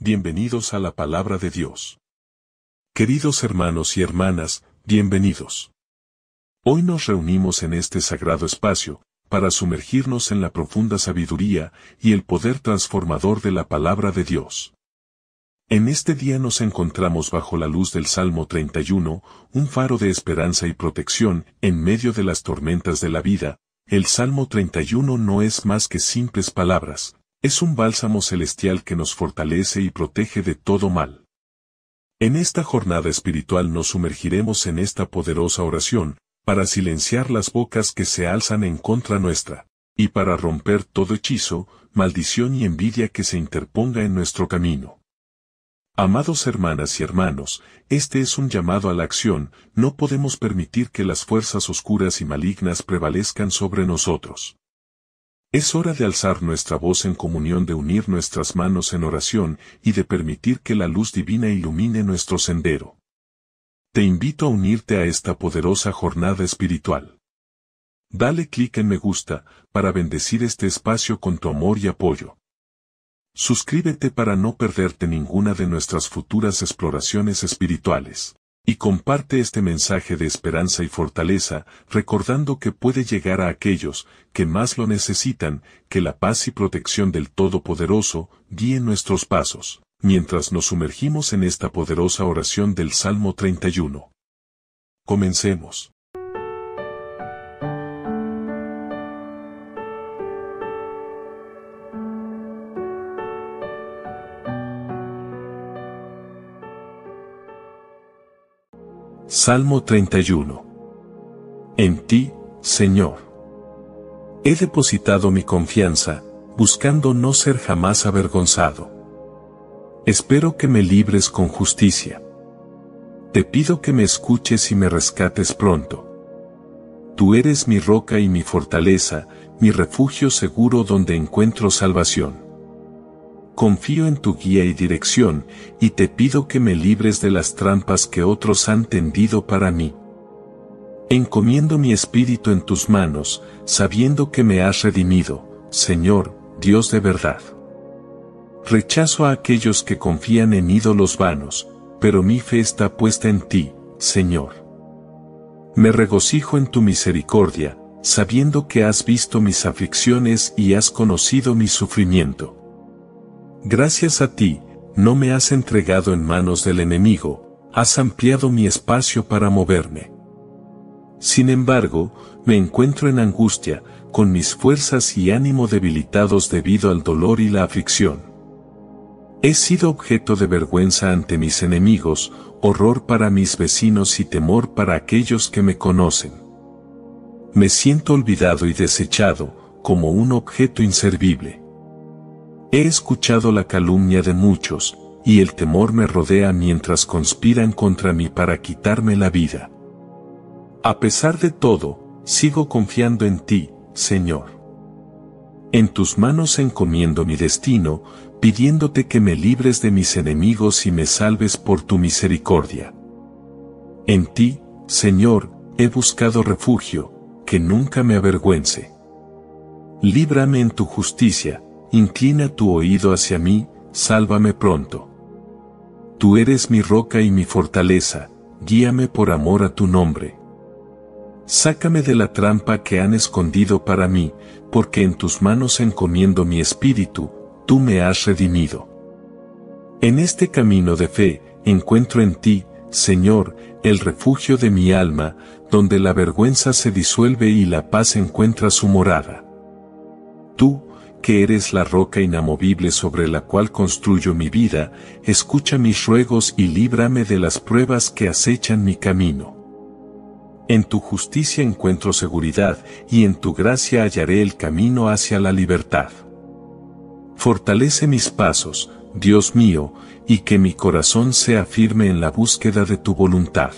Bienvenidos a la palabra de Dios. Queridos hermanos y hermanas, bienvenidos. Hoy nos reunimos en este sagrado espacio, para sumergirnos en la profunda sabiduría y el poder transformador de la palabra de Dios. En este día nos encontramos bajo la luz del Salmo 31, un faro de esperanza y protección en medio de las tormentas de la vida. El Salmo 31 no es más que simples palabras, es un bálsamo celestial que nos fortalece y protege de todo mal. En esta jornada espiritual nos sumergiremos en esta poderosa oración, para silenciar las bocas que se alzan en contra nuestra, y para romper todo hechizo, maldición y envidia que se interponga en nuestro camino. Amados hermanas y hermanos, este es un llamado a la acción, no podemos permitir que las fuerzas oscuras y malignas prevalezcan sobre nosotros. Es hora de alzar nuestra voz en comunión, de unir nuestras manos en oración y de permitir que la luz divina ilumine nuestro sendero. Te invito a unirte a esta poderosa jornada espiritual. Dale clic en me gusta para bendecir este espacio con tu amor y apoyo. Suscríbete para no perderte ninguna de nuestras futuras exploraciones espirituales y comparte este mensaje de esperanza y fortaleza, recordando que puede llegar a aquellos que más lo necesitan, que la paz y protección del Todopoderoso guíen nuestros pasos, mientras nos sumergimos en esta poderosa oración del Salmo 31. Comencemos. Salmo 31 En ti, Señor. He depositado mi confianza, buscando no ser jamás avergonzado. Espero que me libres con justicia. Te pido que me escuches y me rescates pronto. Tú eres mi roca y mi fortaleza, mi refugio seguro donde encuentro salvación confío en tu guía y dirección, y te pido que me libres de las trampas que otros han tendido para mí. Encomiendo mi espíritu en tus manos, sabiendo que me has redimido, Señor, Dios de verdad. Rechazo a aquellos que confían en ídolos vanos, pero mi fe está puesta en ti, Señor. Me regocijo en tu misericordia, sabiendo que has visto mis aflicciones y has conocido mi sufrimiento. Gracias a ti, no me has entregado en manos del enemigo, has ampliado mi espacio para moverme. Sin embargo, me encuentro en angustia, con mis fuerzas y ánimo debilitados debido al dolor y la aflicción. He sido objeto de vergüenza ante mis enemigos, horror para mis vecinos y temor para aquellos que me conocen. Me siento olvidado y desechado, como un objeto inservible. He escuchado la calumnia de muchos, y el temor me rodea mientras conspiran contra mí para quitarme la vida. A pesar de todo, sigo confiando en ti, Señor. En tus manos encomiendo mi destino, pidiéndote que me libres de mis enemigos y me salves por tu misericordia. En ti, Señor, he buscado refugio, que nunca me avergüence. Líbrame en tu justicia, Inclina tu oído hacia mí, sálvame pronto. Tú eres mi roca y mi fortaleza, guíame por amor a tu nombre. Sácame de la trampa que han escondido para mí, porque en tus manos encomiendo mi espíritu, tú me has redimido. En este camino de fe, encuentro en ti, Señor, el refugio de mi alma, donde la vergüenza se disuelve y la paz encuentra su morada. Tú, que eres la roca inamovible sobre la cual construyo mi vida, escucha mis ruegos y líbrame de las pruebas que acechan mi camino. En tu justicia encuentro seguridad y en tu gracia hallaré el camino hacia la libertad. Fortalece mis pasos, Dios mío, y que mi corazón sea firme en la búsqueda de tu voluntad.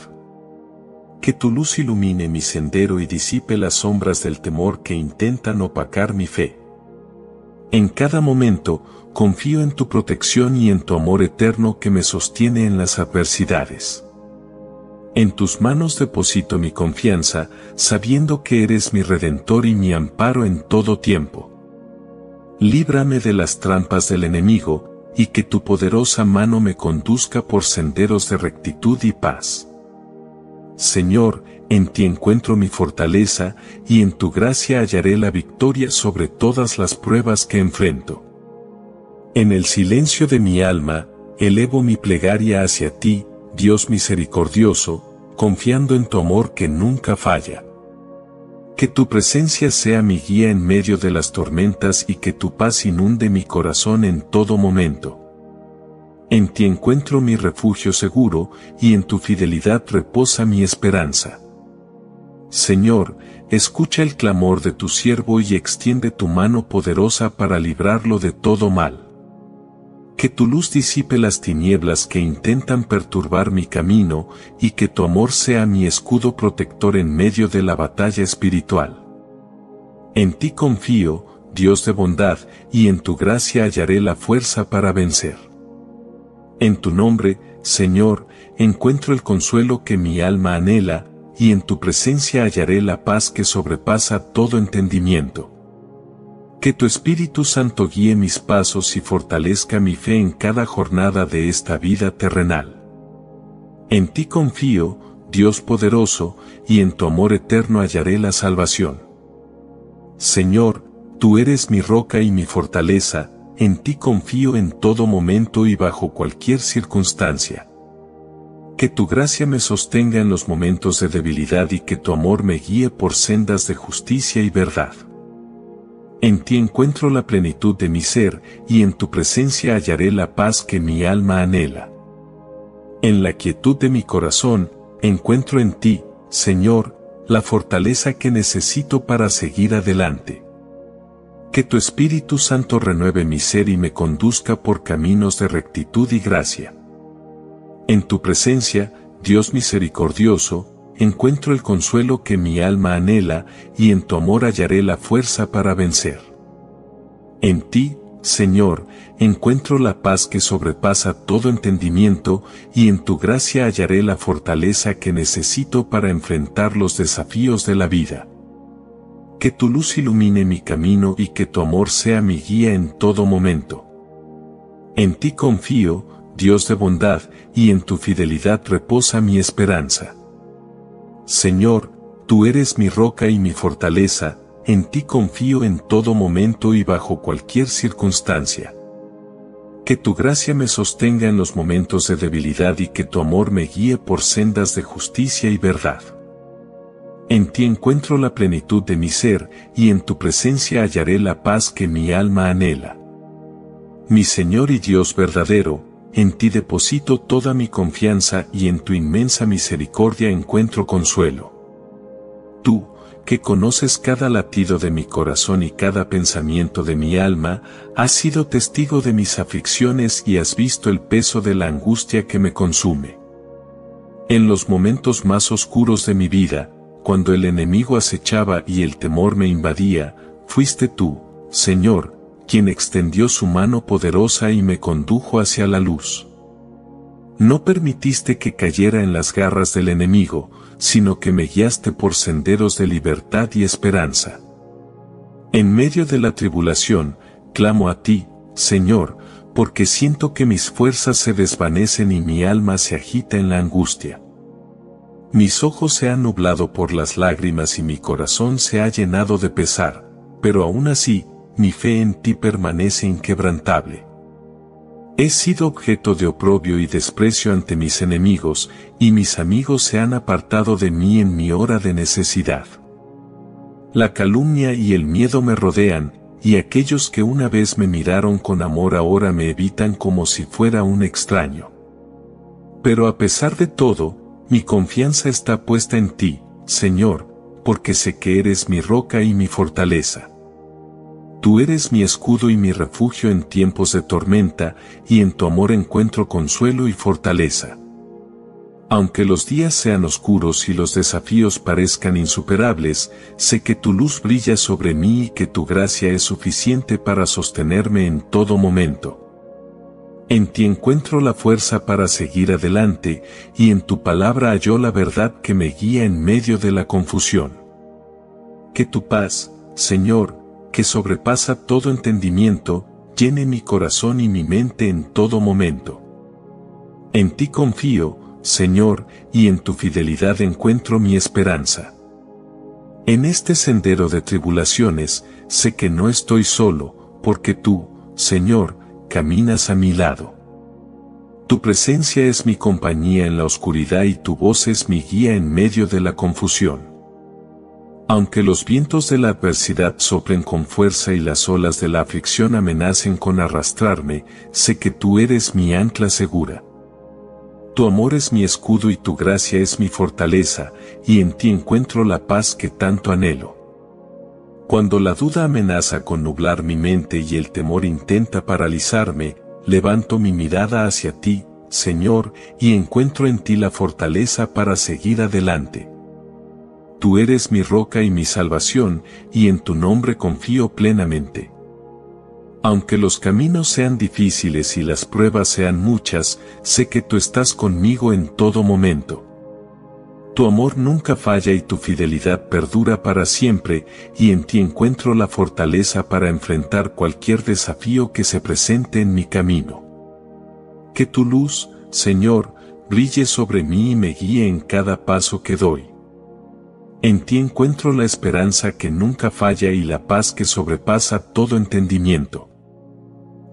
Que tu luz ilumine mi sendero y disipe las sombras del temor que intentan opacar mi fe. En cada momento, confío en tu protección y en tu amor eterno que me sostiene en las adversidades. En tus manos deposito mi confianza, sabiendo que eres mi redentor y mi amparo en todo tiempo. Líbrame de las trampas del enemigo, y que tu poderosa mano me conduzca por senderos de rectitud y paz. Señor, en ti encuentro mi fortaleza, y en tu gracia hallaré la victoria sobre todas las pruebas que enfrento. En el silencio de mi alma, elevo mi plegaria hacia ti, Dios misericordioso, confiando en tu amor que nunca falla. Que tu presencia sea mi guía en medio de las tormentas y que tu paz inunde mi corazón en todo momento. En ti encuentro mi refugio seguro, y en tu fidelidad reposa mi esperanza. Señor, escucha el clamor de tu siervo y extiende tu mano poderosa para librarlo de todo mal. Que tu luz disipe las tinieblas que intentan perturbar mi camino, y que tu amor sea mi escudo protector en medio de la batalla espiritual. En ti confío, Dios de bondad, y en tu gracia hallaré la fuerza para vencer. En tu nombre, Señor, encuentro el consuelo que mi alma anhela, y en tu presencia hallaré la paz que sobrepasa todo entendimiento. Que tu Espíritu Santo guíe mis pasos y fortalezca mi fe en cada jornada de esta vida terrenal. En ti confío, Dios poderoso, y en tu amor eterno hallaré la salvación. Señor, tú eres mi roca y mi fortaleza, en ti confío en todo momento y bajo cualquier circunstancia. Que tu gracia me sostenga en los momentos de debilidad y que tu amor me guíe por sendas de justicia y verdad. En ti encuentro la plenitud de mi ser, y en tu presencia hallaré la paz que mi alma anhela. En la quietud de mi corazón, encuentro en ti, Señor, la fortaleza que necesito para seguir adelante. Que tu Espíritu Santo renueve mi ser y me conduzca por caminos de rectitud y gracia. En tu presencia, Dios misericordioso, encuentro el consuelo que mi alma anhela, y en tu amor hallaré la fuerza para vencer. En ti, Señor, encuentro la paz que sobrepasa todo entendimiento, y en tu gracia hallaré la fortaleza que necesito para enfrentar los desafíos de la vida. Que tu luz ilumine mi camino y que tu amor sea mi guía en todo momento. En ti confío, Dios de bondad, y en tu fidelidad reposa mi esperanza. Señor, tú eres mi roca y mi fortaleza, en ti confío en todo momento y bajo cualquier circunstancia. Que tu gracia me sostenga en los momentos de debilidad y que tu amor me guíe por sendas de justicia y verdad. En ti encuentro la plenitud de mi ser, y en tu presencia hallaré la paz que mi alma anhela. Mi Señor y Dios verdadero, en ti deposito toda mi confianza y en tu inmensa misericordia encuentro consuelo. Tú, que conoces cada latido de mi corazón y cada pensamiento de mi alma, has sido testigo de mis aflicciones y has visto el peso de la angustia que me consume. En los momentos más oscuros de mi vida, cuando el enemigo acechaba y el temor me invadía, fuiste tú, Señor, quien extendió su mano poderosa y me condujo hacia la luz. No permitiste que cayera en las garras del enemigo, sino que me guiaste por senderos de libertad y esperanza. En medio de la tribulación, clamo a ti, Señor, porque siento que mis fuerzas se desvanecen y mi alma se agita en la angustia. Mis ojos se han nublado por las lágrimas y mi corazón se ha llenado de pesar, pero aún así, mi fe en ti permanece inquebrantable. He sido objeto de oprobio y desprecio ante mis enemigos, y mis amigos se han apartado de mí en mi hora de necesidad. La calumnia y el miedo me rodean, y aquellos que una vez me miraron con amor ahora me evitan como si fuera un extraño. Pero a pesar de todo, mi confianza está puesta en ti, Señor, porque sé que eres mi roca y mi fortaleza. Tú eres mi escudo y mi refugio en tiempos de tormenta, y en tu amor encuentro consuelo y fortaleza. Aunque los días sean oscuros y los desafíos parezcan insuperables, sé que tu luz brilla sobre mí y que tu gracia es suficiente para sostenerme en todo momento. En ti encuentro la fuerza para seguir adelante, y en tu palabra halló la verdad que me guía en medio de la confusión. Que tu paz, Señor, que sobrepasa todo entendimiento, llene mi corazón y mi mente en todo momento. En ti confío, Señor, y en tu fidelidad encuentro mi esperanza. En este sendero de tribulaciones, sé que no estoy solo, porque tú, Señor, caminas a mi lado. Tu presencia es mi compañía en la oscuridad y tu voz es mi guía en medio de la confusión. Aunque los vientos de la adversidad soplen con fuerza y las olas de la aflicción amenacen con arrastrarme, sé que tú eres mi ancla segura. Tu amor es mi escudo y tu gracia es mi fortaleza, y en ti encuentro la paz que tanto anhelo. Cuando la duda amenaza con nublar mi mente y el temor intenta paralizarme, levanto mi mirada hacia ti, Señor, y encuentro en ti la fortaleza para seguir adelante. Tú eres mi roca y mi salvación, y en tu nombre confío plenamente. Aunque los caminos sean difíciles y las pruebas sean muchas, sé que tú estás conmigo en todo momento. Tu amor nunca falla y tu fidelidad perdura para siempre, y en ti encuentro la fortaleza para enfrentar cualquier desafío que se presente en mi camino. Que tu luz, Señor, brille sobre mí y me guíe en cada paso que doy. En ti encuentro la esperanza que nunca falla y la paz que sobrepasa todo entendimiento.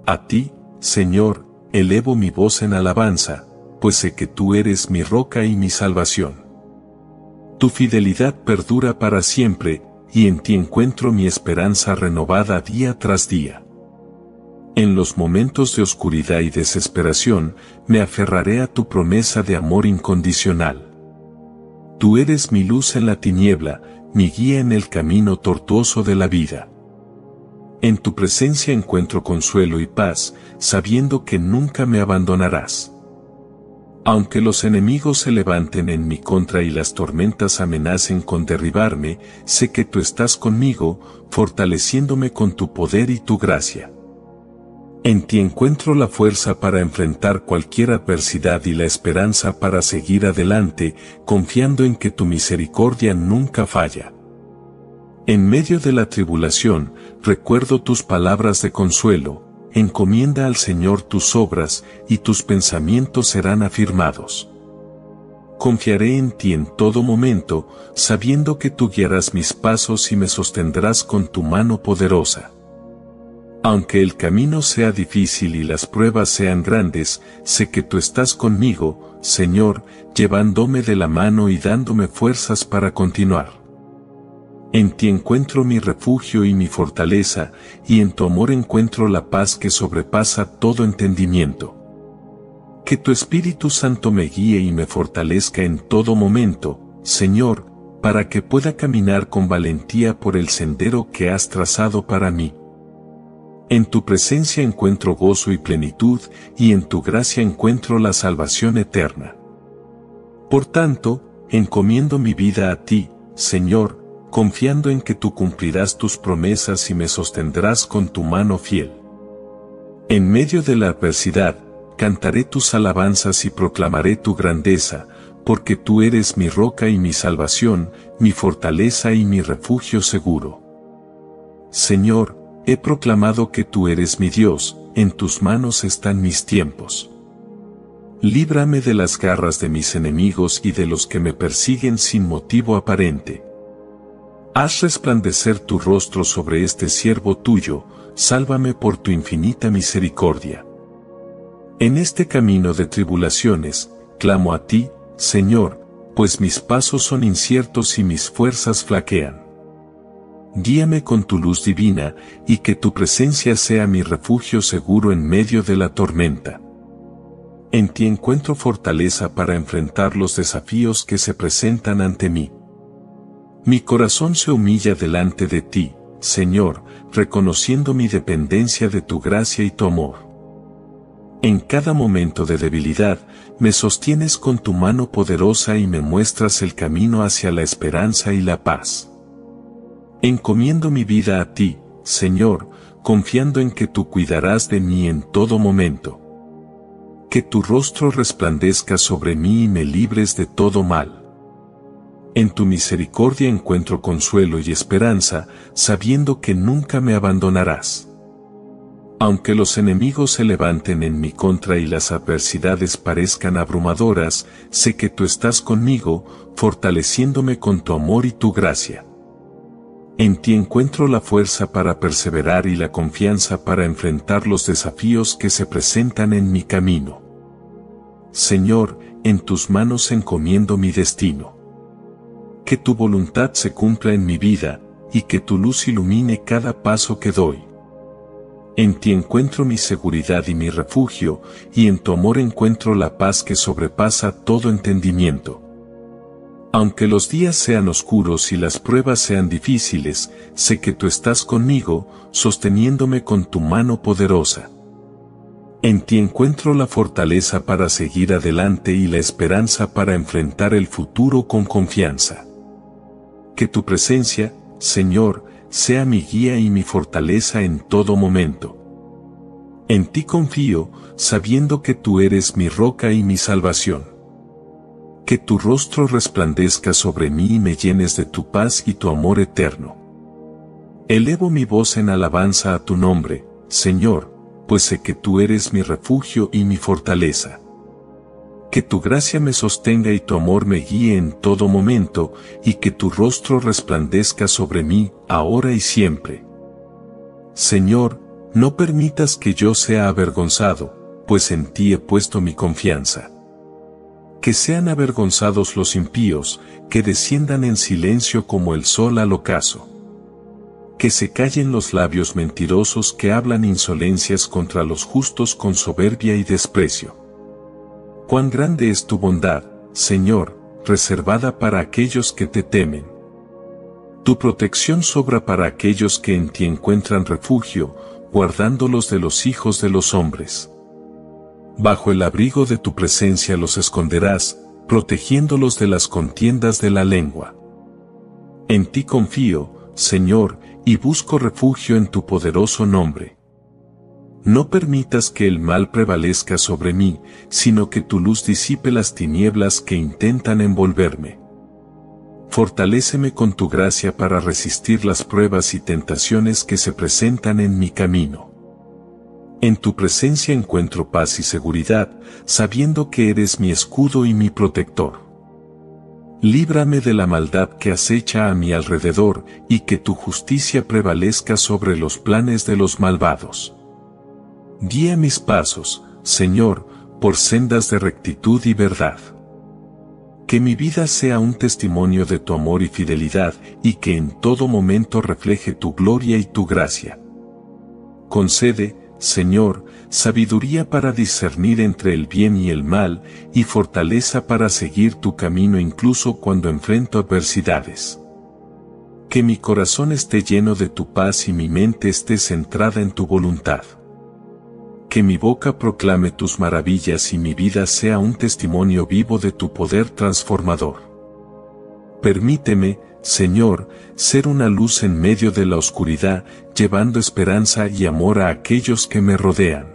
A ti, Señor, elevo mi voz en alabanza, pues sé que tú eres mi roca y mi salvación. Tu fidelidad perdura para siempre, y en ti encuentro mi esperanza renovada día tras día. En los momentos de oscuridad y desesperación, me aferraré a tu promesa de amor incondicional. Tú eres mi luz en la tiniebla, mi guía en el camino tortuoso de la vida. En tu presencia encuentro consuelo y paz, sabiendo que nunca me abandonarás. Aunque los enemigos se levanten en mi contra y las tormentas amenacen con derribarme, sé que tú estás conmigo, fortaleciéndome con tu poder y tu gracia. En ti encuentro la fuerza para enfrentar cualquier adversidad y la esperanza para seguir adelante, confiando en que tu misericordia nunca falla. En medio de la tribulación, recuerdo tus palabras de consuelo, encomienda al Señor tus obras y tus pensamientos serán afirmados. Confiaré en ti en todo momento, sabiendo que tú guiarás mis pasos y me sostendrás con tu mano poderosa. Aunque el camino sea difícil y las pruebas sean grandes, sé que tú estás conmigo, Señor, llevándome de la mano y dándome fuerzas para continuar. En ti encuentro mi refugio y mi fortaleza, y en tu amor encuentro la paz que sobrepasa todo entendimiento. Que tu Espíritu Santo me guíe y me fortalezca en todo momento, Señor, para que pueda caminar con valentía por el sendero que has trazado para mí. En tu presencia encuentro gozo y plenitud, y en tu gracia encuentro la salvación eterna. Por tanto, encomiendo mi vida a ti, Señor, confiando en que tú cumplirás tus promesas y me sostendrás con tu mano fiel. En medio de la adversidad, cantaré tus alabanzas y proclamaré tu grandeza, porque tú eres mi roca y mi salvación, mi fortaleza y mi refugio seguro. Señor, he proclamado que tú eres mi Dios, en tus manos están mis tiempos. Líbrame de las garras de mis enemigos y de los que me persiguen sin motivo aparente. Haz resplandecer tu rostro sobre este siervo tuyo, sálvame por tu infinita misericordia. En este camino de tribulaciones, clamo a ti, Señor, pues mis pasos son inciertos y mis fuerzas flaquean. Guíame con tu luz divina, y que tu presencia sea mi refugio seguro en medio de la tormenta. En ti encuentro fortaleza para enfrentar los desafíos que se presentan ante mí. Mi corazón se humilla delante de ti, Señor, reconociendo mi dependencia de tu gracia y tu amor. En cada momento de debilidad, me sostienes con tu mano poderosa y me muestras el camino hacia la esperanza y la paz. Encomiendo mi vida a ti, Señor, confiando en que tú cuidarás de mí en todo momento. Que tu rostro resplandezca sobre mí y me libres de todo mal. En tu misericordia encuentro consuelo y esperanza, sabiendo que nunca me abandonarás. Aunque los enemigos se levanten en mi contra y las adversidades parezcan abrumadoras, sé que tú estás conmigo, fortaleciéndome con tu amor y tu gracia. En ti encuentro la fuerza para perseverar y la confianza para enfrentar los desafíos que se presentan en mi camino. Señor, en tus manos encomiendo mi destino. Que tu voluntad se cumpla en mi vida, y que tu luz ilumine cada paso que doy. En ti encuentro mi seguridad y mi refugio, y en tu amor encuentro la paz que sobrepasa todo entendimiento. Aunque los días sean oscuros y las pruebas sean difíciles, sé que tú estás conmigo, sosteniéndome con tu mano poderosa. En ti encuentro la fortaleza para seguir adelante y la esperanza para enfrentar el futuro con confianza. Que tu presencia, Señor, sea mi guía y mi fortaleza en todo momento. En ti confío, sabiendo que tú eres mi roca y mi salvación. Que tu rostro resplandezca sobre mí y me llenes de tu paz y tu amor eterno. Elevo mi voz en alabanza a tu nombre, Señor, pues sé que tú eres mi refugio y mi fortaleza. Que tu gracia me sostenga y tu amor me guíe en todo momento, y que tu rostro resplandezca sobre mí, ahora y siempre. Señor, no permitas que yo sea avergonzado, pues en ti he puesto mi confianza. Que sean avergonzados los impíos, que desciendan en silencio como el sol al ocaso que se callen los labios mentirosos que hablan insolencias contra los justos con soberbia y desprecio. Cuán grande es tu bondad, Señor, reservada para aquellos que te temen. Tu protección sobra para aquellos que en ti encuentran refugio, guardándolos de los hijos de los hombres. Bajo el abrigo de tu presencia los esconderás, protegiéndolos de las contiendas de la lengua. En ti confío, Señor, y busco refugio en tu poderoso nombre. No permitas que el mal prevalezca sobre mí, sino que tu luz disipe las tinieblas que intentan envolverme. Fortaléceme con tu gracia para resistir las pruebas y tentaciones que se presentan en mi camino. En tu presencia encuentro paz y seguridad, sabiendo que eres mi escudo y mi protector. Líbrame de la maldad que acecha a mi alrededor, y que tu justicia prevalezca sobre los planes de los malvados. Guía mis pasos, Señor, por sendas de rectitud y verdad. Que mi vida sea un testimonio de tu amor y fidelidad, y que en todo momento refleje tu gloria y tu gracia. Concede, Señor, sabiduría para discernir entre el bien y el mal, y fortaleza para seguir tu camino incluso cuando enfrento adversidades. Que mi corazón esté lleno de tu paz y mi mente esté centrada en tu voluntad. Que mi boca proclame tus maravillas y mi vida sea un testimonio vivo de tu poder transformador. Permíteme, Señor, ser una luz en medio de la oscuridad, llevando esperanza y amor a aquellos que me rodean.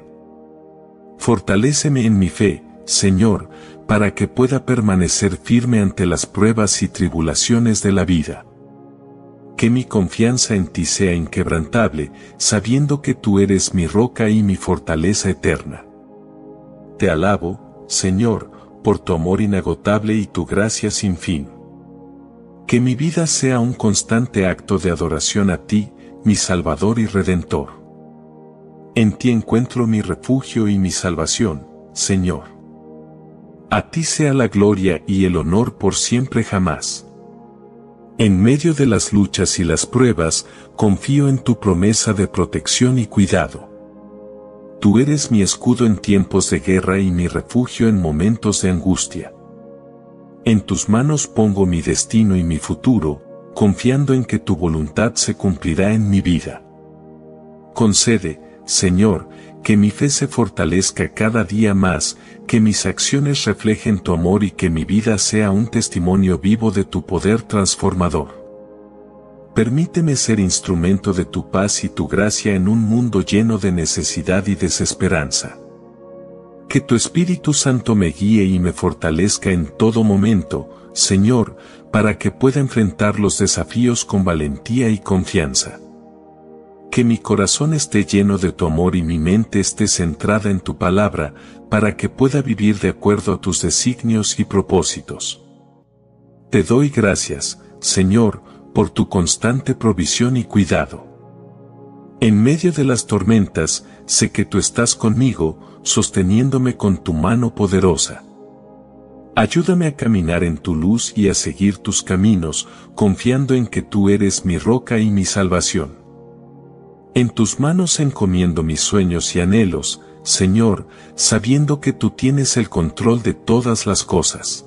Fortaléceme en mi fe, Señor, para que pueda permanecer firme ante las pruebas y tribulaciones de la vida. Que mi confianza en ti sea inquebrantable, sabiendo que tú eres mi roca y mi fortaleza eterna. Te alabo, Señor, por tu amor inagotable y tu gracia sin fin. Que mi vida sea un constante acto de adoración a ti, mi Salvador y Redentor. En ti encuentro mi refugio y mi salvación, Señor. A ti sea la gloria y el honor por siempre jamás. En medio de las luchas y las pruebas, confío en tu promesa de protección y cuidado. Tú eres mi escudo en tiempos de guerra y mi refugio en momentos de angustia. En tus manos pongo mi destino y mi futuro, confiando en que tu voluntad se cumplirá en mi vida. Concede, Señor, que mi fe se fortalezca cada día más, que mis acciones reflejen tu amor y que mi vida sea un testimonio vivo de tu poder transformador. Permíteme ser instrumento de tu paz y tu gracia en un mundo lleno de necesidad y desesperanza. Que tu Espíritu Santo me guíe y me fortalezca en todo momento, Señor, para que pueda enfrentar los desafíos con valentía y confianza Que mi corazón esté lleno de tu amor y mi mente esté centrada en tu palabra, para que pueda vivir de acuerdo a tus designios y propósitos. Te doy gracias, Señor, por tu constante provisión y cuidado. En medio de las tormentas, sé que tú estás conmigo, sosteniéndome con tu mano poderosa. Ayúdame a caminar en tu luz y a seguir tus caminos, confiando en que tú eres mi roca y mi salvación. En tus manos encomiendo mis sueños y anhelos, Señor, sabiendo que tú tienes el control de todas las cosas.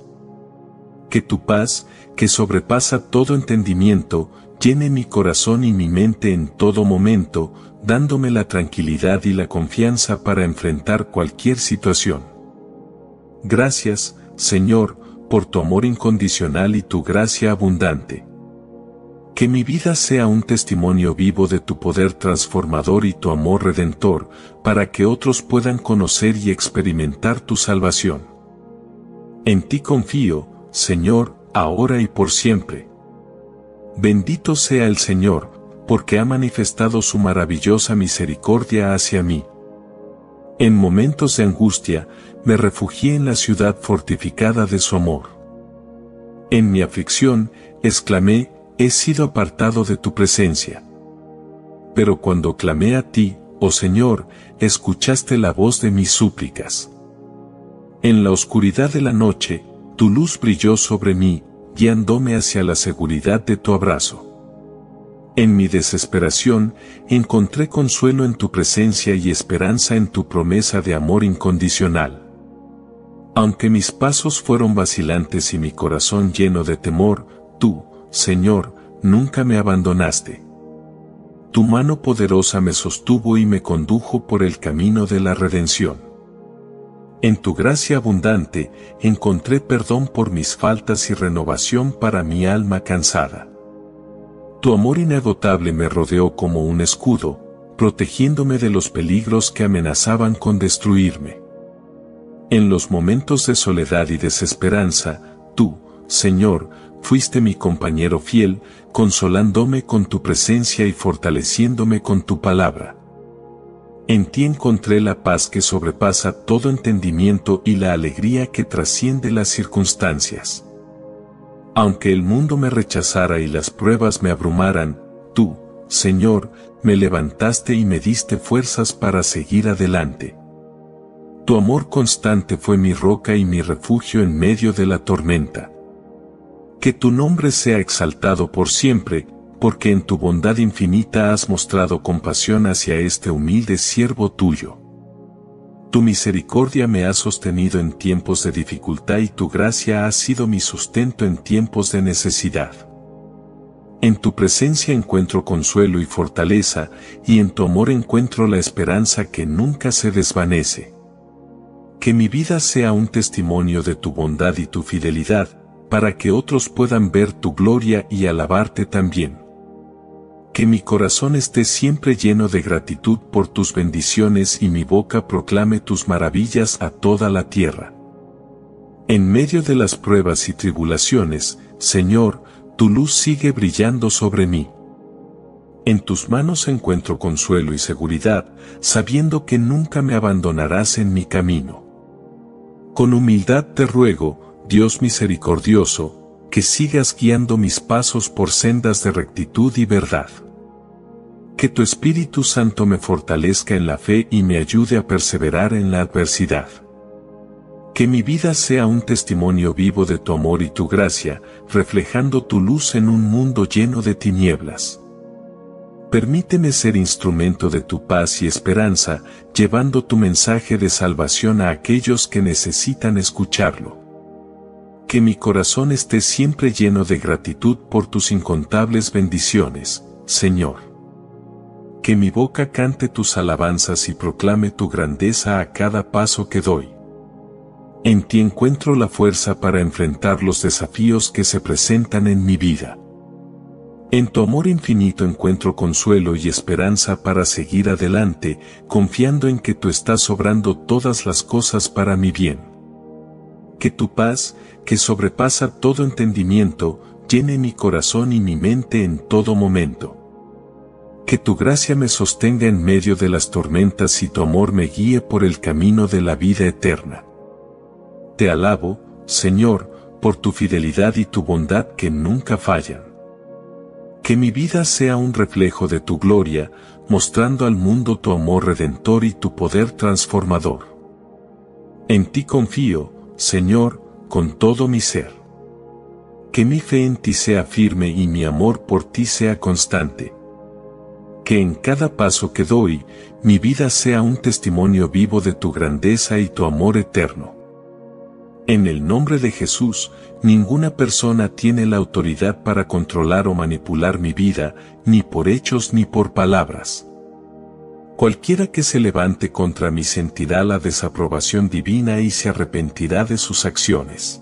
Que tu paz, que sobrepasa todo entendimiento, llene mi corazón y mi mente en todo momento, dándome la tranquilidad y la confianza para enfrentar cualquier situación. Gracias, Señor, por tu amor incondicional y tu gracia abundante. Que mi vida sea un testimonio vivo de tu poder transformador y tu amor redentor, para que otros puedan conocer y experimentar tu salvación. En ti confío, Señor, ahora y por siempre. Bendito sea el Señor, porque ha manifestado su maravillosa misericordia hacia mí. En momentos de angustia, me refugié en la ciudad fortificada de su amor. En mi aflicción, exclamé, he sido apartado de tu presencia. Pero cuando clamé a ti, oh Señor, escuchaste la voz de mis súplicas. En la oscuridad de la noche, tu luz brilló sobre mí, guiándome hacia la seguridad de tu abrazo. En mi desesperación, encontré consuelo en tu presencia y esperanza en tu promesa de amor incondicional. Aunque mis pasos fueron vacilantes y mi corazón lleno de temor, tú, Señor, nunca me abandonaste. Tu mano poderosa me sostuvo y me condujo por el camino de la redención. En tu gracia abundante encontré perdón por mis faltas y renovación para mi alma cansada. Tu amor inagotable me rodeó como un escudo, protegiéndome de los peligros que amenazaban con destruirme. En los momentos de soledad y desesperanza, tú, Señor, fuiste mi compañero fiel, consolándome con tu presencia y fortaleciéndome con tu palabra. En ti encontré la paz que sobrepasa todo entendimiento y la alegría que trasciende las circunstancias. Aunque el mundo me rechazara y las pruebas me abrumaran, tú, Señor, me levantaste y me diste fuerzas para seguir adelante. Tu amor constante fue mi roca y mi refugio en medio de la tormenta. Que tu nombre sea exaltado por siempre, porque en tu bondad infinita has mostrado compasión hacia este humilde siervo tuyo. Tu misericordia me ha sostenido en tiempos de dificultad y tu gracia ha sido mi sustento en tiempos de necesidad. En tu presencia encuentro consuelo y fortaleza, y en tu amor encuentro la esperanza que nunca se desvanece. Que mi vida sea un testimonio de tu bondad y tu fidelidad, para que otros puedan ver tu gloria y alabarte también. Que mi corazón esté siempre lleno de gratitud por tus bendiciones y mi boca proclame tus maravillas a toda la tierra. En medio de las pruebas y tribulaciones, Señor, tu luz sigue brillando sobre mí. En tus manos encuentro consuelo y seguridad, sabiendo que nunca me abandonarás en mi camino. Con humildad te ruego, Dios misericordioso, que sigas guiando mis pasos por sendas de rectitud y verdad. Que tu Espíritu Santo me fortalezca en la fe y me ayude a perseverar en la adversidad. Que mi vida sea un testimonio vivo de tu amor y tu gracia, reflejando tu luz en un mundo lleno de tinieblas. Permíteme ser instrumento de tu paz y esperanza, llevando tu mensaje de salvación a aquellos que necesitan escucharlo. Que mi corazón esté siempre lleno de gratitud por tus incontables bendiciones, Señor. Que mi boca cante tus alabanzas y proclame tu grandeza a cada paso que doy. En ti encuentro la fuerza para enfrentar los desafíos que se presentan en mi vida. En tu amor infinito encuentro consuelo y esperanza para seguir adelante, confiando en que tú estás obrando todas las cosas para mi bien que tu paz, que sobrepasa todo entendimiento, llene mi corazón y mi mente en todo momento. Que tu gracia me sostenga en medio de las tormentas y tu amor me guíe por el camino de la vida eterna. Te alabo, Señor, por tu fidelidad y tu bondad que nunca fallan. Que mi vida sea un reflejo de tu gloria, mostrando al mundo tu amor redentor y tu poder transformador. En ti confío, Señor, con todo mi ser. Que mi fe en ti sea firme y mi amor por ti sea constante. Que en cada paso que doy, mi vida sea un testimonio vivo de tu grandeza y tu amor eterno. En el nombre de Jesús, ninguna persona tiene la autoridad para controlar o manipular mi vida, ni por hechos ni por palabras. Cualquiera que se levante contra mí sentirá la desaprobación divina y se arrepentirá de sus acciones.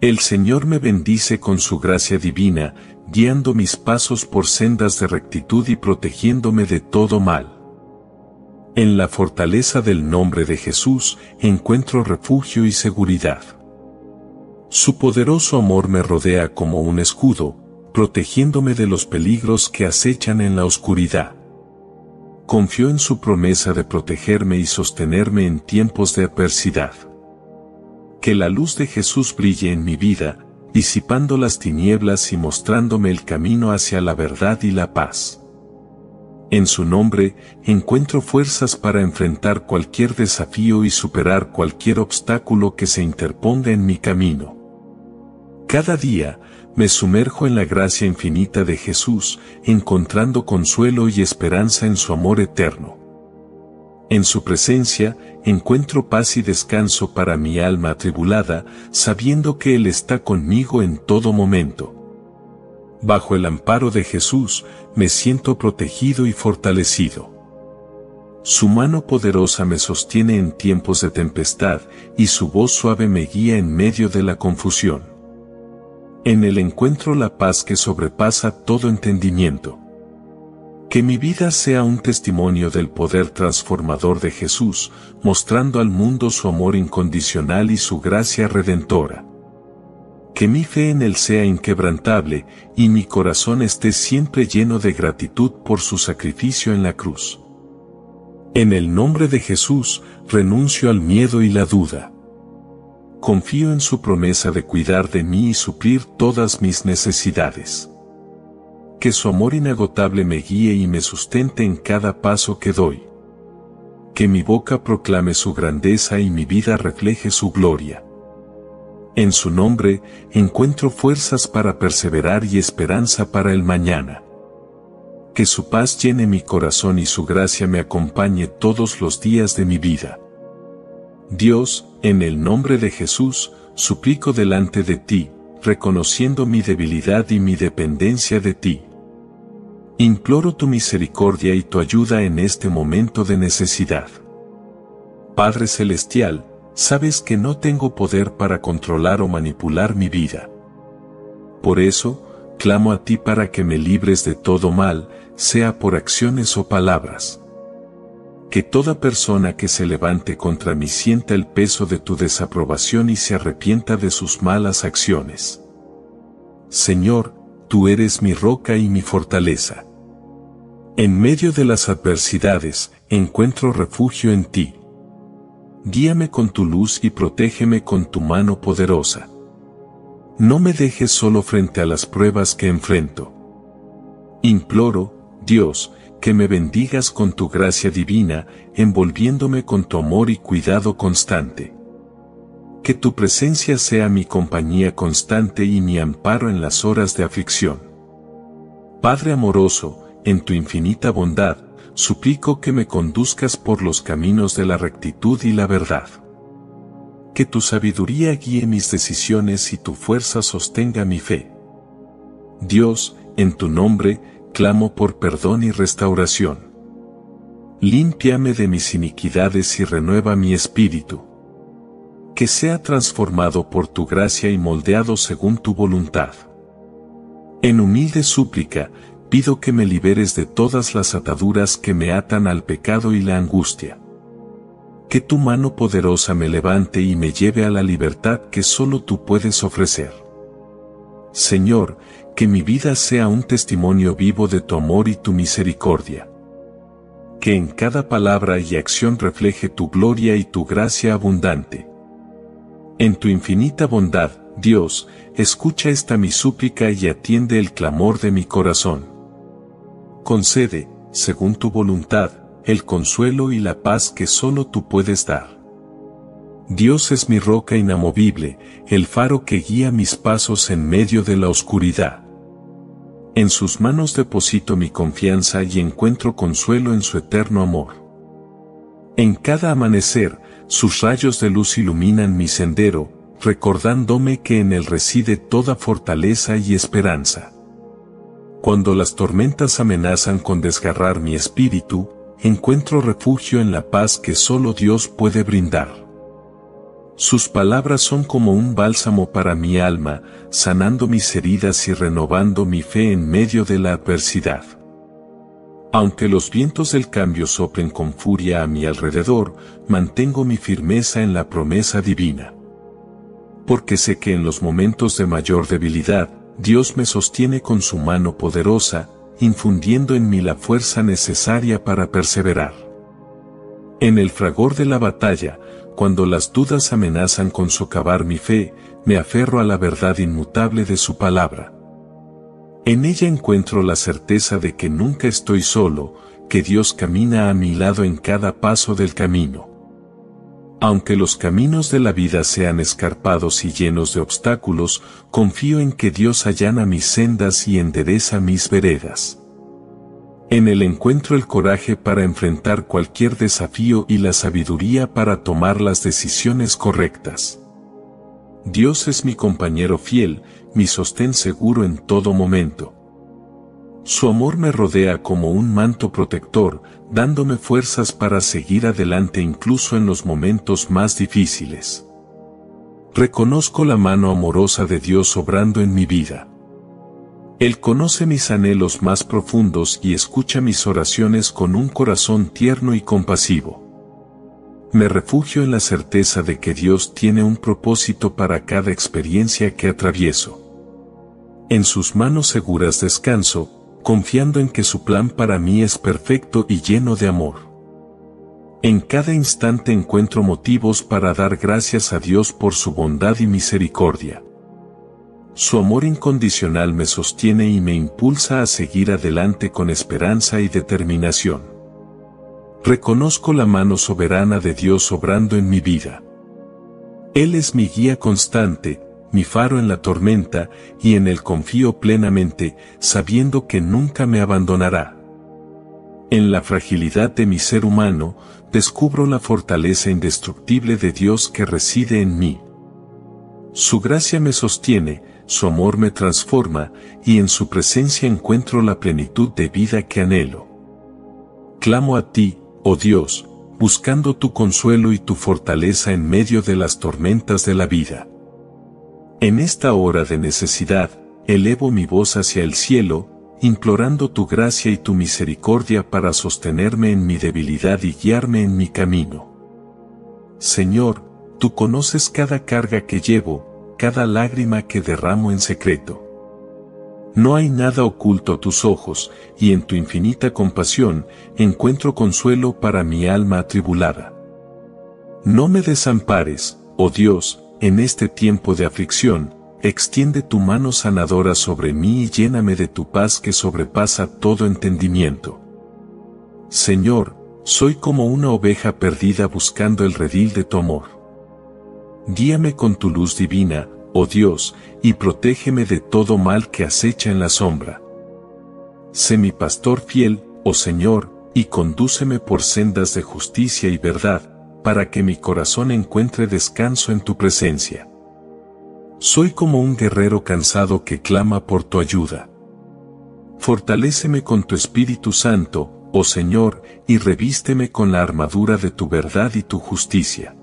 El Señor me bendice con su gracia divina, guiando mis pasos por sendas de rectitud y protegiéndome de todo mal. En la fortaleza del nombre de Jesús encuentro refugio y seguridad. Su poderoso amor me rodea como un escudo, protegiéndome de los peligros que acechan en la oscuridad. Confío en su promesa de protegerme y sostenerme en tiempos de adversidad. Que la luz de Jesús brille en mi vida, disipando las tinieblas y mostrándome el camino hacia la verdad y la paz. En su nombre, encuentro fuerzas para enfrentar cualquier desafío y superar cualquier obstáculo que se interponga en mi camino. Cada día, me sumerjo en la gracia infinita de Jesús, encontrando consuelo y esperanza en su amor eterno. En su presencia, encuentro paz y descanso para mi alma atribulada, sabiendo que Él está conmigo en todo momento. Bajo el amparo de Jesús, me siento protegido y fortalecido. Su mano poderosa me sostiene en tiempos de tempestad, y su voz suave me guía en medio de la confusión. En el encuentro la paz que sobrepasa todo entendimiento. Que mi vida sea un testimonio del poder transformador de Jesús, mostrando al mundo su amor incondicional y su gracia redentora que mi fe en Él sea inquebrantable, y mi corazón esté siempre lleno de gratitud por su sacrificio en la cruz. En el nombre de Jesús, renuncio al miedo y la duda. Confío en su promesa de cuidar de mí y suplir todas mis necesidades. Que su amor inagotable me guíe y me sustente en cada paso que doy. Que mi boca proclame su grandeza y mi vida refleje su gloria. En su nombre, encuentro fuerzas para perseverar y esperanza para el mañana. Que su paz llene mi corazón y su gracia me acompañe todos los días de mi vida. Dios, en el nombre de Jesús, suplico delante de ti, reconociendo mi debilidad y mi dependencia de ti. Imploro tu misericordia y tu ayuda en este momento de necesidad. Padre Celestial, sabes que no tengo poder para controlar o manipular mi vida. Por eso, clamo a ti para que me libres de todo mal, sea por acciones o palabras. Que toda persona que se levante contra mí sienta el peso de tu desaprobación y se arrepienta de sus malas acciones. Señor, tú eres mi roca y mi fortaleza. En medio de las adversidades, encuentro refugio en ti guíame con tu luz y protégeme con tu mano poderosa. No me dejes solo frente a las pruebas que enfrento. Imploro, Dios, que me bendigas con tu gracia divina, envolviéndome con tu amor y cuidado constante. Que tu presencia sea mi compañía constante y mi amparo en las horas de aflicción. Padre amoroso, en tu infinita bondad, suplico que me conduzcas por los caminos de la rectitud y la verdad. Que tu sabiduría guíe mis decisiones y tu fuerza sostenga mi fe. Dios, en tu nombre, clamo por perdón y restauración. Límpiame de mis iniquidades y renueva mi espíritu. Que sea transformado por tu gracia y moldeado según tu voluntad. En humilde súplica, pido que me liberes de todas las ataduras que me atan al pecado y la angustia. Que tu mano poderosa me levante y me lleve a la libertad que solo tú puedes ofrecer. Señor, que mi vida sea un testimonio vivo de tu amor y tu misericordia. Que en cada palabra y acción refleje tu gloria y tu gracia abundante. En tu infinita bondad, Dios, escucha esta mi súplica y atiende el clamor de mi corazón. Concede, según tu voluntad, el consuelo y la paz que solo tú puedes dar. Dios es mi roca inamovible, el faro que guía mis pasos en medio de la oscuridad. En sus manos deposito mi confianza y encuentro consuelo en su eterno amor. En cada amanecer, sus rayos de luz iluminan mi sendero, recordándome que en él reside toda fortaleza y esperanza. Cuando las tormentas amenazan con desgarrar mi espíritu, encuentro refugio en la paz que solo Dios puede brindar. Sus palabras son como un bálsamo para mi alma, sanando mis heridas y renovando mi fe en medio de la adversidad. Aunque los vientos del cambio soplen con furia a mi alrededor, mantengo mi firmeza en la promesa divina. Porque sé que en los momentos de mayor debilidad, Dios me sostiene con su mano poderosa, infundiendo en mí la fuerza necesaria para perseverar. En el fragor de la batalla, cuando las dudas amenazan con socavar mi fe, me aferro a la verdad inmutable de su palabra. En ella encuentro la certeza de que nunca estoy solo, que Dios camina a mi lado en cada paso del camino. Aunque los caminos de la vida sean escarpados y llenos de obstáculos, confío en que Dios allana mis sendas y endereza mis veredas. En el encuentro el coraje para enfrentar cualquier desafío y la sabiduría para tomar las decisiones correctas. Dios es mi compañero fiel, mi sostén seguro en todo momento. Su amor me rodea como un manto protector, dándome fuerzas para seguir adelante incluso en los momentos más difíciles. Reconozco la mano amorosa de Dios obrando en mi vida. Él conoce mis anhelos más profundos y escucha mis oraciones con un corazón tierno y compasivo. Me refugio en la certeza de que Dios tiene un propósito para cada experiencia que atravieso. En sus manos seguras descanso, confiando en que su plan para mí es perfecto y lleno de amor. En cada instante encuentro motivos para dar gracias a Dios por su bondad y misericordia. Su amor incondicional me sostiene y me impulsa a seguir adelante con esperanza y determinación. Reconozco la mano soberana de Dios obrando en mi vida. Él es mi guía constante, mi faro en la tormenta, y en él confío plenamente, sabiendo que nunca me abandonará. En la fragilidad de mi ser humano, descubro la fortaleza indestructible de Dios que reside en mí. Su gracia me sostiene, su amor me transforma, y en su presencia encuentro la plenitud de vida que anhelo. Clamo a ti, oh Dios, buscando tu consuelo y tu fortaleza en medio de las tormentas de la vida. En esta hora de necesidad, elevo mi voz hacia el cielo, implorando tu gracia y tu misericordia para sostenerme en mi debilidad y guiarme en mi camino. Señor, tú conoces cada carga que llevo, cada lágrima que derramo en secreto. No hay nada oculto a tus ojos, y en tu infinita compasión encuentro consuelo para mi alma atribulada. No me desampares, oh Dios, en este tiempo de aflicción, extiende tu mano sanadora sobre mí y lléname de tu paz que sobrepasa todo entendimiento. Señor, soy como una oveja perdida buscando el redil de tu amor. Guíame con tu luz divina, oh Dios, y protégeme de todo mal que acecha en la sombra. Sé mi pastor fiel, oh Señor, y condúceme por sendas de justicia y verdad, para que mi corazón encuentre descanso en tu presencia. Soy como un guerrero cansado que clama por tu ayuda. Fortaléceme con tu Espíritu Santo, oh Señor, y revísteme con la armadura de tu verdad y tu justicia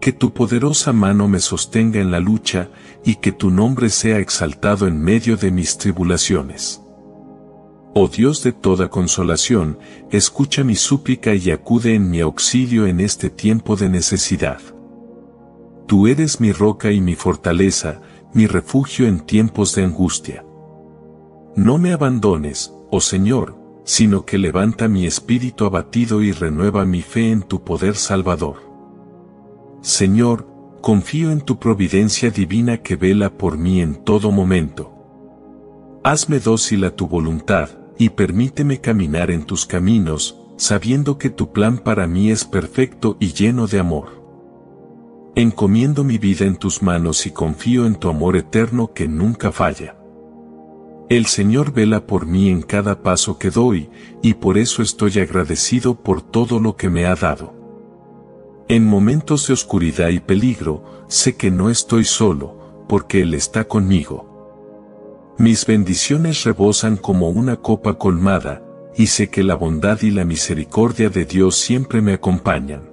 que tu poderosa mano me sostenga en la lucha, y que tu nombre sea exaltado en medio de mis tribulaciones. Oh Dios de toda consolación, escucha mi súplica y acude en mi auxilio en este tiempo de necesidad. Tú eres mi roca y mi fortaleza, mi refugio en tiempos de angustia. No me abandones, oh Señor, sino que levanta mi espíritu abatido y renueva mi fe en tu poder salvador. Señor, confío en tu providencia divina que vela por mí en todo momento. Hazme dócil a tu voluntad, y permíteme caminar en tus caminos, sabiendo que tu plan para mí es perfecto y lleno de amor. Encomiendo mi vida en tus manos y confío en tu amor eterno que nunca falla. El Señor vela por mí en cada paso que doy, y por eso estoy agradecido por todo lo que me ha dado. En momentos de oscuridad y peligro, sé que no estoy solo, porque Él está conmigo. Mis bendiciones rebosan como una copa colmada, y sé que la bondad y la misericordia de Dios siempre me acompañan.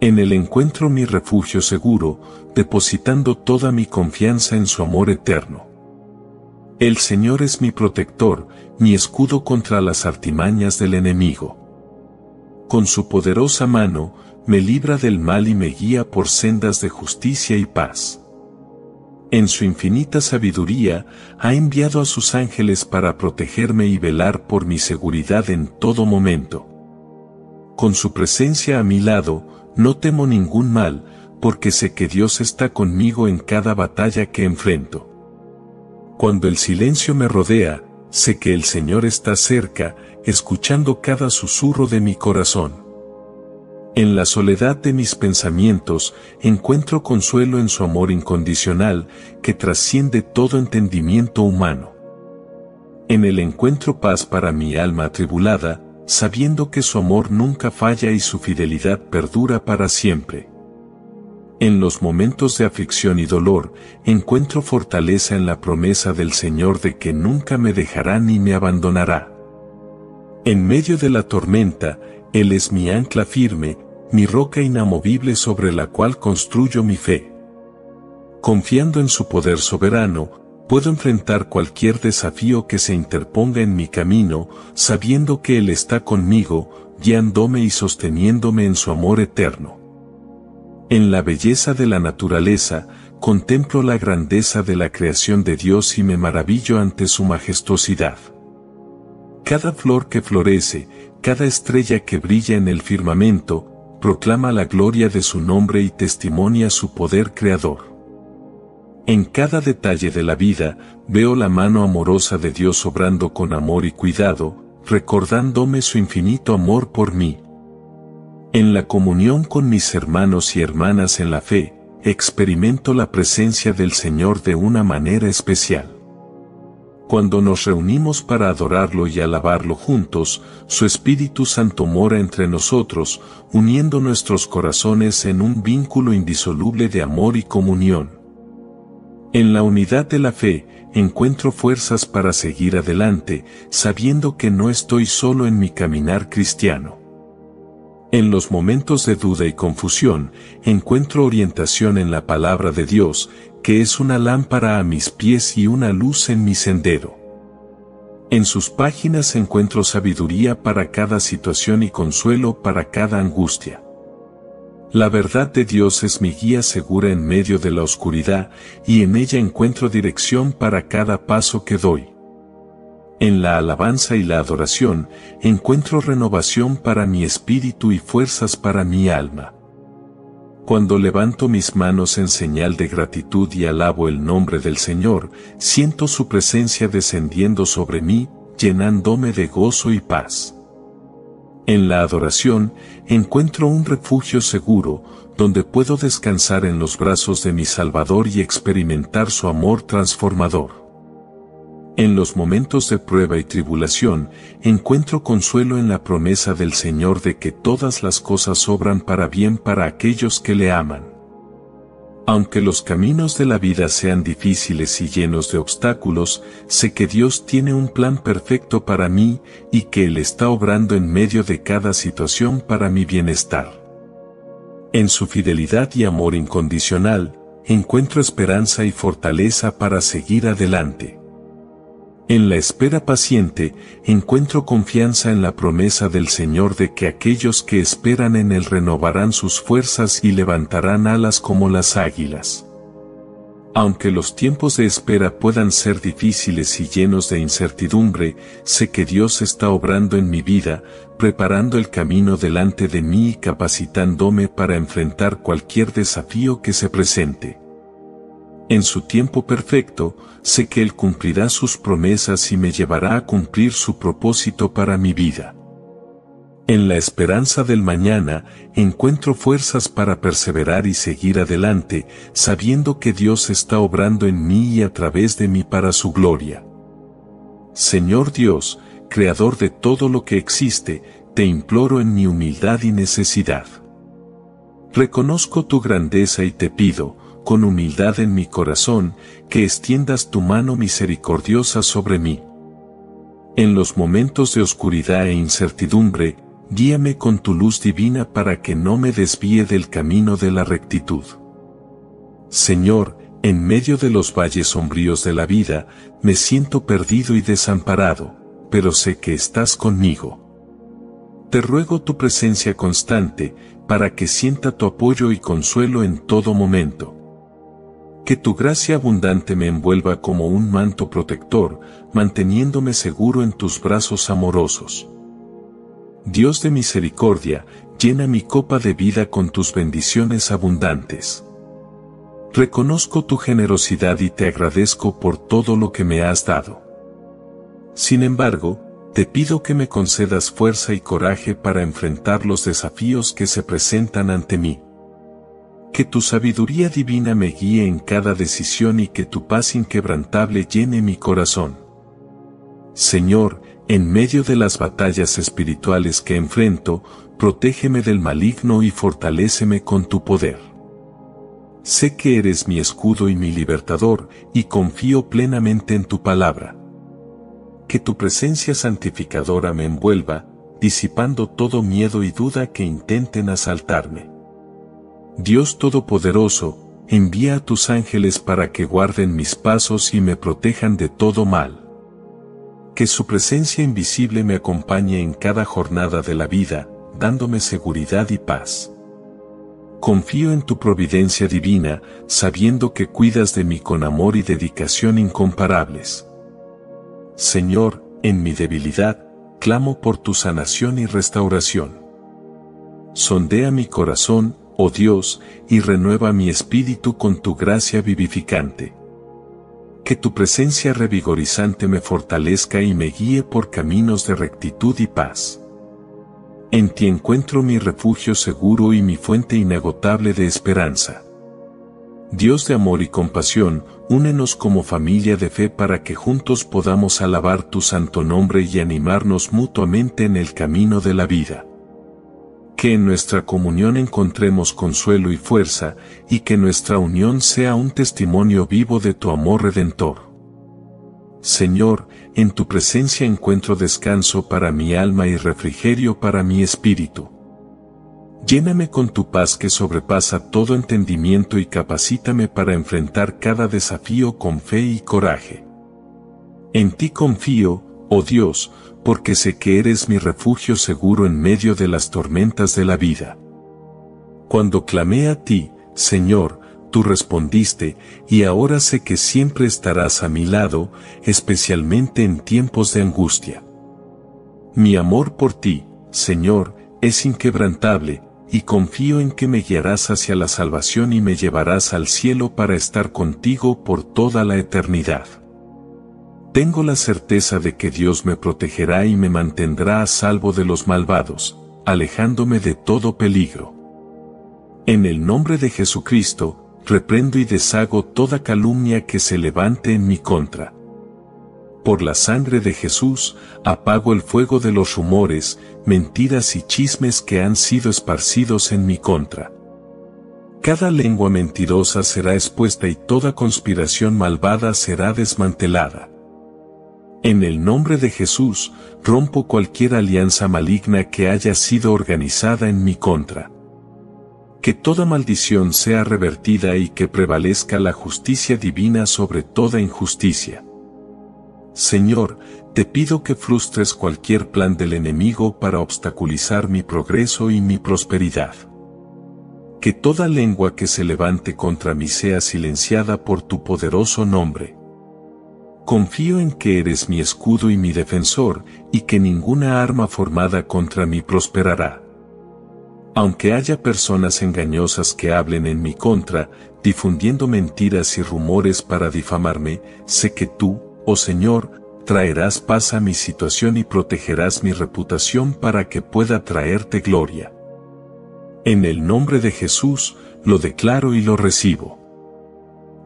En Él encuentro mi refugio seguro, depositando toda mi confianza en su amor eterno. El Señor es mi protector, mi escudo contra las artimañas del enemigo. Con su poderosa mano, me libra del mal y me guía por sendas de justicia y paz en su infinita sabiduría, ha enviado a sus ángeles para protegerme y velar por mi seguridad en todo momento. Con su presencia a mi lado, no temo ningún mal, porque sé que Dios está conmigo en cada batalla que enfrento. Cuando el silencio me rodea, sé que el Señor está cerca, escuchando cada susurro de mi corazón. En la soledad de mis pensamientos encuentro consuelo en su amor incondicional que trasciende todo entendimiento humano. En el encuentro paz para mi alma atribulada, sabiendo que su amor nunca falla y su fidelidad perdura para siempre. En los momentos de aflicción y dolor, encuentro fortaleza en la promesa del Señor de que nunca me dejará ni me abandonará. En medio de la tormenta, Él es mi ancla firme, mi roca inamovible sobre la cual construyo mi fe. Confiando en su poder soberano, puedo enfrentar cualquier desafío que se interponga en mi camino, sabiendo que Él está conmigo, guiándome y sosteniéndome en su amor eterno. En la belleza de la naturaleza, contemplo la grandeza de la creación de Dios y me maravillo ante su majestuosidad. Cada flor que florece, cada estrella que brilla en el firmamento, proclama la gloria de su nombre y testimonia su poder creador. En cada detalle de la vida veo la mano amorosa de Dios obrando con amor y cuidado, recordándome su infinito amor por mí. En la comunión con mis hermanos y hermanas en la fe, experimento la presencia del Señor de una manera especial. Cuando nos reunimos para adorarlo y alabarlo juntos, su Espíritu Santo mora entre nosotros, uniendo nuestros corazones en un vínculo indisoluble de amor y comunión. En la unidad de la fe, encuentro fuerzas para seguir adelante, sabiendo que no estoy solo en mi caminar cristiano. En los momentos de duda y confusión, encuentro orientación en la palabra de Dios, que es una lámpara a mis pies y una luz en mi sendero. En sus páginas encuentro sabiduría para cada situación y consuelo para cada angustia. La verdad de Dios es mi guía segura en medio de la oscuridad y en ella encuentro dirección para cada paso que doy. En la alabanza y la adoración encuentro renovación para mi espíritu y fuerzas para mi alma. Cuando levanto mis manos en señal de gratitud y alabo el nombre del Señor, siento su presencia descendiendo sobre mí, llenándome de gozo y paz. En la adoración, encuentro un refugio seguro, donde puedo descansar en los brazos de mi Salvador y experimentar su amor transformador. En los momentos de prueba y tribulación, encuentro consuelo en la promesa del Señor de que todas las cosas obran para bien para aquellos que le aman. Aunque los caminos de la vida sean difíciles y llenos de obstáculos, sé que Dios tiene un plan perfecto para mí y que Él está obrando en medio de cada situación para mi bienestar. En su fidelidad y amor incondicional, encuentro esperanza y fortaleza para seguir adelante. En la espera paciente, encuentro confianza en la promesa del Señor de que aquellos que esperan en Él renovarán sus fuerzas y levantarán alas como las águilas. Aunque los tiempos de espera puedan ser difíciles y llenos de incertidumbre, sé que Dios está obrando en mi vida, preparando el camino delante de mí y capacitándome para enfrentar cualquier desafío que se presente. En su tiempo perfecto, sé que Él cumplirá sus promesas y me llevará a cumplir su propósito para mi vida. En la esperanza del mañana, encuentro fuerzas para perseverar y seguir adelante, sabiendo que Dios está obrando en mí y a través de mí para su gloria. Señor Dios, Creador de todo lo que existe, te imploro en mi humildad y necesidad. Reconozco tu grandeza y te pido, con humildad en mi corazón, que extiendas tu mano misericordiosa sobre mí. En los momentos de oscuridad e incertidumbre, guíame con tu luz divina para que no me desvíe del camino de la rectitud. Señor, en medio de los valles sombríos de la vida, me siento perdido y desamparado, pero sé que estás conmigo. Te ruego tu presencia constante, para que sienta tu apoyo y consuelo en todo momento. Que tu gracia abundante me envuelva como un manto protector, manteniéndome seguro en tus brazos amorosos. Dios de misericordia, llena mi copa de vida con tus bendiciones abundantes. Reconozco tu generosidad y te agradezco por todo lo que me has dado. Sin embargo, te pido que me concedas fuerza y coraje para enfrentar los desafíos que se presentan ante mí. Que tu sabiduría divina me guíe en cada decisión y que tu paz inquebrantable llene mi corazón. Señor, en medio de las batallas espirituales que enfrento, protégeme del maligno y fortaléceme con tu poder. Sé que eres mi escudo y mi libertador, y confío plenamente en tu palabra. Que tu presencia santificadora me envuelva, disipando todo miedo y duda que intenten asaltarme. Dios Todopoderoso, envía a tus ángeles para que guarden mis pasos y me protejan de todo mal que su presencia invisible me acompañe en cada jornada de la vida, dándome seguridad y paz. Confío en tu providencia divina, sabiendo que cuidas de mí con amor y dedicación incomparables. Señor, en mi debilidad, clamo por tu sanación y restauración. Sondea mi corazón, oh Dios, y renueva mi espíritu con tu gracia vivificante que tu presencia revigorizante me fortalezca y me guíe por caminos de rectitud y paz. En ti encuentro mi refugio seguro y mi fuente inagotable de esperanza. Dios de amor y compasión, únenos como familia de fe para que juntos podamos alabar tu santo nombre y animarnos mutuamente en el camino de la vida que en nuestra comunión encontremos consuelo y fuerza, y que nuestra unión sea un testimonio vivo de tu amor redentor. Señor, en tu presencia encuentro descanso para mi alma y refrigerio para mi espíritu. Lléname con tu paz que sobrepasa todo entendimiento y capacítame para enfrentar cada desafío con fe y coraje. En ti confío, oh Dios, porque sé que eres mi refugio seguro en medio de las tormentas de la vida. Cuando clamé a ti, Señor, tú respondiste, y ahora sé que siempre estarás a mi lado, especialmente en tiempos de angustia. Mi amor por ti, Señor, es inquebrantable, y confío en que me guiarás hacia la salvación y me llevarás al cielo para estar contigo por toda la eternidad. Tengo la certeza de que Dios me protegerá y me mantendrá a salvo de los malvados, alejándome de todo peligro. En el nombre de Jesucristo, reprendo y deshago toda calumnia que se levante en mi contra. Por la sangre de Jesús, apago el fuego de los rumores, mentiras y chismes que han sido esparcidos en mi contra. Cada lengua mentirosa será expuesta y toda conspiración malvada será desmantelada. En el nombre de Jesús, rompo cualquier alianza maligna que haya sido organizada en mi contra. Que toda maldición sea revertida y que prevalezca la justicia divina sobre toda injusticia. Señor, te pido que frustres cualquier plan del enemigo para obstaculizar mi progreso y mi prosperidad. que toda lengua que se levante contra mí sea silenciada por tu poderoso nombre. Confío en que eres mi escudo y mi defensor, y que ninguna arma formada contra mí prosperará. Aunque haya personas engañosas que hablen en mi contra, difundiendo mentiras y rumores para difamarme, sé que tú, oh Señor, traerás paz a mi situación y protegerás mi reputación para que pueda traerte gloria. En el nombre de Jesús, lo declaro y lo recibo.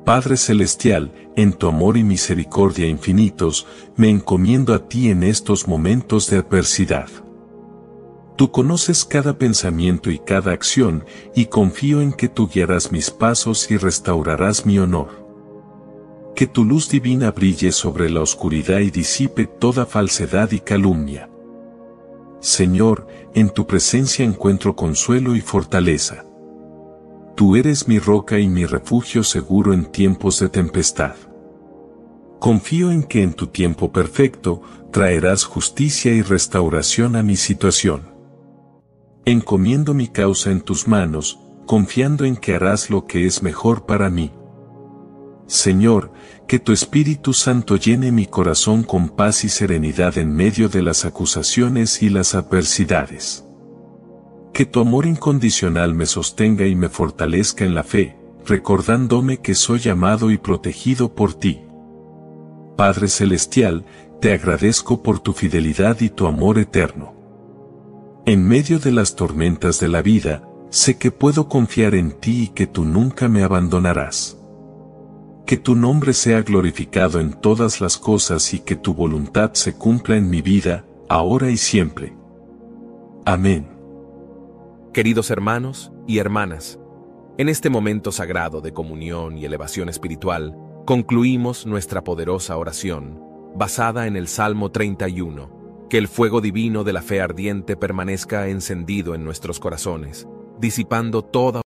Padre Celestial, en tu amor y misericordia infinitos, me encomiendo a ti en estos momentos de adversidad. Tú conoces cada pensamiento y cada acción, y confío en que tú guiarás mis pasos y restaurarás mi honor que tu luz divina brille sobre la oscuridad y disipe toda falsedad y calumnia. Señor, en tu presencia encuentro consuelo y fortaleza. Tú eres mi roca y mi refugio seguro en tiempos de tempestad. Confío en que en tu tiempo perfecto traerás justicia y restauración a mi situación. Encomiendo mi causa en tus manos, confiando en que harás lo que es mejor para mí. Señor, que tu Espíritu Santo llene mi corazón con paz y serenidad en medio de las acusaciones y las adversidades. Que tu amor incondicional me sostenga y me fortalezca en la fe, recordándome que soy amado y protegido por ti. Padre Celestial, te agradezco por tu fidelidad y tu amor eterno. En medio de las tormentas de la vida, sé que puedo confiar en ti y que tú nunca me abandonarás que tu nombre sea glorificado en todas las cosas y que tu voluntad se cumpla en mi vida, ahora y siempre. Amén. Queridos hermanos y hermanas, en este momento sagrado de comunión y elevación espiritual, concluimos nuestra poderosa oración, basada en el Salmo 31. Que el fuego divino de la fe ardiente permanezca encendido en nuestros corazones, disipando toda